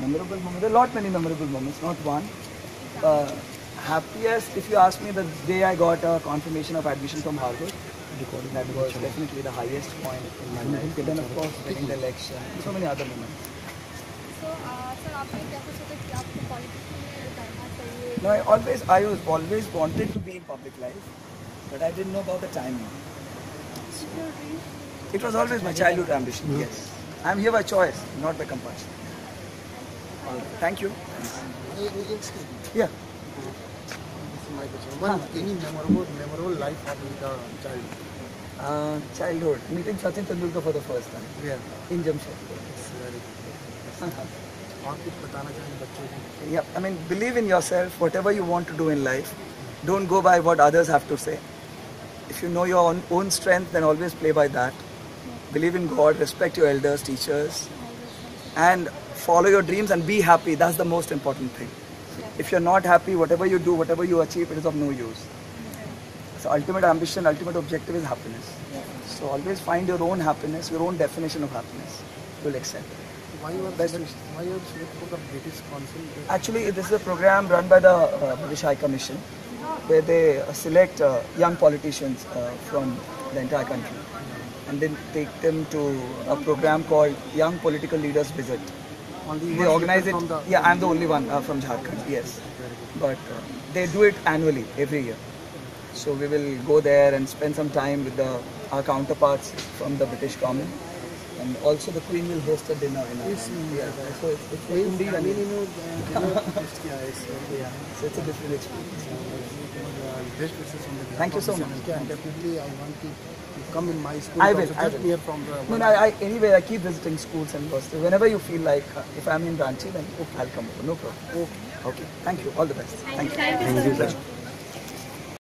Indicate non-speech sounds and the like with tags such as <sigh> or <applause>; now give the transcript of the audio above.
memorable moments, there are lot many memorable moments, not one. Uh, happiest, if you ask me, the day I got a confirmation of admission from Harvard, that was definitely the highest point in my life. Then of course, winning the election, so many other moments. No, I always, I was always wanted to be in public life, but I didn't know about the timing. It was always my childhood ambition. Hmm. Yes, I'm here by choice, not by compulsion. All right. Thank you. Yeah. My question. One, any memorable, memorable life of the child? Uh, childhood, meeting Sachin Tendulkar for the first time Yeah, in Jamshedpur. it's very good. और कुछ बताना चाहेंगे बच्चों को Yeah, I mean, believe in yourself, whatever you want to do in life. Don't go by what others have to say. If you know your own, own strength, then always play by that. Believe in God, respect your elders, teachers, and follow your dreams and be happy. That's the most important thing. If you're not happy, whatever you do, whatever you achieve, it is of no use. So, ultimate ambition, ultimate objective is happiness. So, always find your own happiness, your own definition of happiness. You'll accept. Why you are Best why you are select for the British Council? Actually, this is a program run by the uh, British High Commission where they uh, select uh, young politicians uh, from the entire country and then take them to a program called Young Political Leaders Visit. They organize it. The, yeah, I'm the only one uh, from Jharkhand. Yes, but uh, they do it annually every year. So we will go there and spend some time with the, our counterparts from the British Common. And also the Queen will host a dinner in yes. Yeah. So it's, you know, <laughs> yeah, so it's a different experience. Best wishes from the Thank you so much. Yeah, definitely I want to to come in my school. I will, also, I just will. near from the. No, no, I, anyway, I keep visiting schools and universities. Whenever you feel like, uh, if I'm in Ranchi, then I'll come over. No problem. Okay. Okay. Thank you. All the best. Thank you. Thank you, sir. Pleasure.